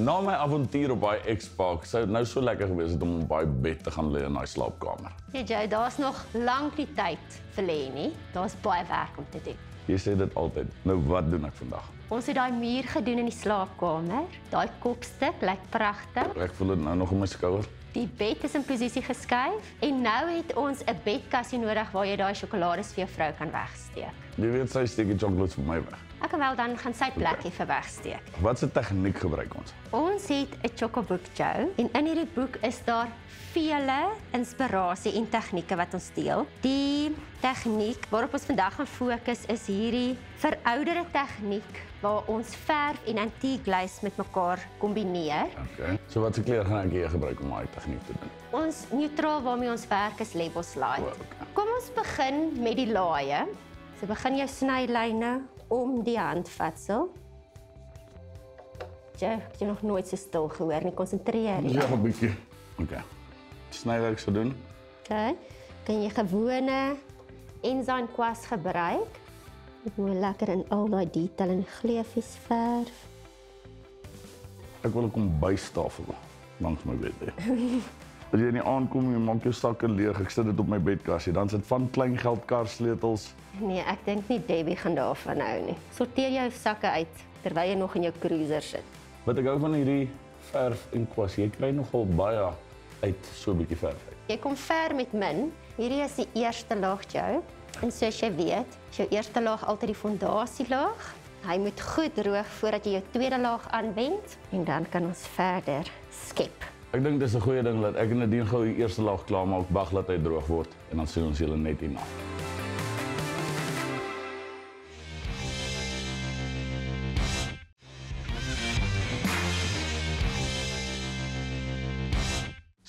Na my avontuur op daai X-Park, sou dit nou so lekker gewees het om op daai bed te gaan lê in daai slaapkamer. Ja, Joe, daar's nog lank nie tyd vir lê nie. Daar's baie werk om te doen. Jy sê dit altyd. Nou wat doen ek vandag? Ons het daai muur gedoen in die slaapkamer. Daai kopstuk lyk pragtig. Ek voel dit nou nog op my skouer. Die bed is in posisie geskuif en nou het ons 'n bedkassie nodig waar jy daai sjokolades vir jou vrou kan wegsteek. Jy weet sy steek die chocolates vir my weg. Ek kan wel dan gaan sy plekkie vir wegsteek. Wat se tegniek gebruik ons? Ons het 'n chocoboek Joe en in hierdie boek is daar vele inspirasie en tegnieke wat ons deel. Die tegniek waarop ons vandag gaan fokus is hierdie verouderde tegniek waar ons verf en antiek glys met mekaar kombineer. Okay. So wat se kleur gaan ek hier gebruik om daai tegniek te doen? Ons neutraal waarmee ons werk is Labels Light. O, okay. Kom ons begin met die laaie. So begin jou snylyne om die handvatsel. Jy het jy nog nooit so stil gehoor nie. Konsentreer. Ja, 'n bietjie. Okay. Snywerk sou doen. Okay. Kan jy gewone enzyme kwas gebruik? Dit moet lekker in al daai detail en gleefies verf. Ek wil 'n kombuistafel langs my bed hê. As jy in die aand kom en maak jou sakke leeg, ek sit dit op my bedkassie, dan sit van klein geldkar sleutels. Nee, ek dink nie Debbie gaan daarvan hou nie. Sorteer jou sakke uit terwyl jy nog in jou cruiser sit. Wat ek hou van hierdie verf en kwas, jy kry nogal baie uit so 'n bietjie verf. uit. Jy kom ver met min. Hierdie is die eerste laag jou. En soos jy weet, is jou eerste laag altyd die fondasielaag. Hy moet goed droog voordat jy jou tweede laag aanwend en dan kan ons verder skep. Ek dink dis 'n goeie ding dat ek en Nadine gou die eerste laag klaar maak, wag laat hy droog word en dan sien ons julle net hierna.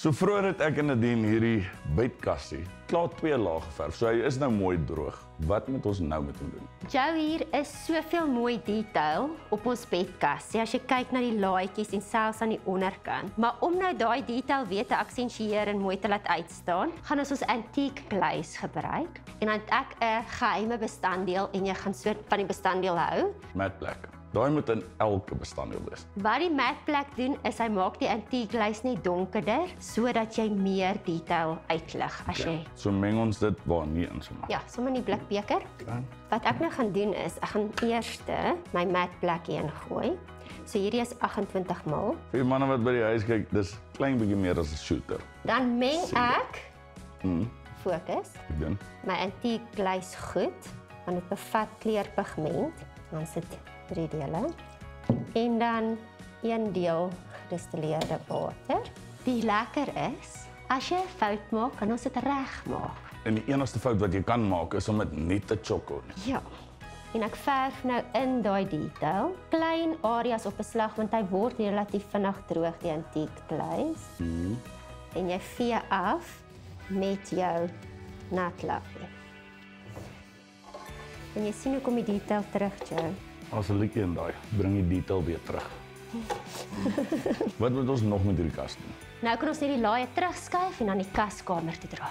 So vroeër het ek en Nadine hierdie bedkassie klaar twee lae geverf. So hy is nou mooi droog. Wat moet ons nou met hom doen? Jou hier is soveel mooi detail op ons bedkassie. As jy kyk na die laaitjies en selfs aan die onderkant. Maar om nou daai detail weer te aksentueer en mooi te laat uitstaan, gaan ons ons antiek glaze gebruik. En dan het ek 'n geheime bestanddeel en jy gaan so van die bestanddeel hou. Matte black. Daai moet in elke bestanddeel wees. Wat die matte black doen is hy maak die antiek glaze net donkerder sodat jy meer detail uitlig as jy So meng ons dit waar nie in so maak. Ja, sommer in die blikbeker. Okay. Wat ek nou gaan doen is ek gaan eers my matte black hier ingooi. So hierdie is 28 ml. Vir die manne wat by die huis kyk, dis klein bietjie meer as 'n shooter. Dan meng ek Mm, fokus ek doen. my antiek glaze goed want dit bevat kleurpigment. Dan sit drie dele en dan een deel gedistilleerde water. Die lekker is as jy 'n fout maak, kan ons dit regmaak. En die enigste fout wat jy kan maak is om dit nie te chokol nie. Ja. En ek verf nou in daai detail, klein areas op 'n slag want hy word relatief vinnig droog die antiek glaze. Mm. En jy vee af met jou natlappie. En jy sien hoe kom die detail terug, Joe. As 'n liedjie in daai, bring die detail weer terug. wat moet ons nog met hierdie kas doen? Nou kan ons net die laaie terugskuif en dan die kaskamer toe dra.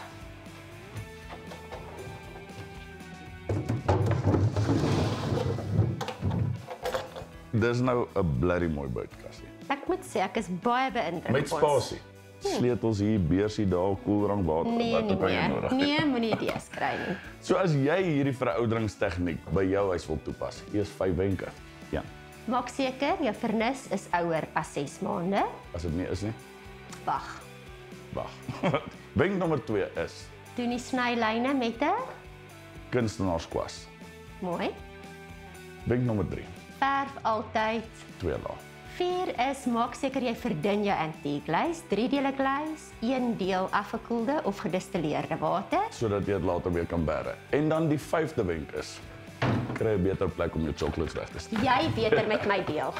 Dis nou 'n blerry mooi buitekassie. Ek moet sê ek is baie beïndruk. Met op ons. Spasie. Sleutels hier, beursie daar, koelrang water, Nee, wat ook al jy nee. nodig het. Nee, moenie idees kry nie. So as jy hierdie verouderingstegniek by jou huis wil toepas, is 5 wenke. Ja. Maak seker jou vernis is ouer as 6 maande. As dit nie is nie, Wag. wag. Wenk nommer 2 is Doen die snylyne met 'n kunstenaarskwas. mooi. Wenk nommer 3, Verf altyd. twee laag. 4 is maak seker jy verdun jou antiek glaze, 3 dele glaze, 1 deel afgekoelde of gedistilleerde water. sodat jy dit later weer kan bære. En dan die vyfde wenk is kry 'n beter plek om jou chocolates weg te steek. Jy beter met my deel.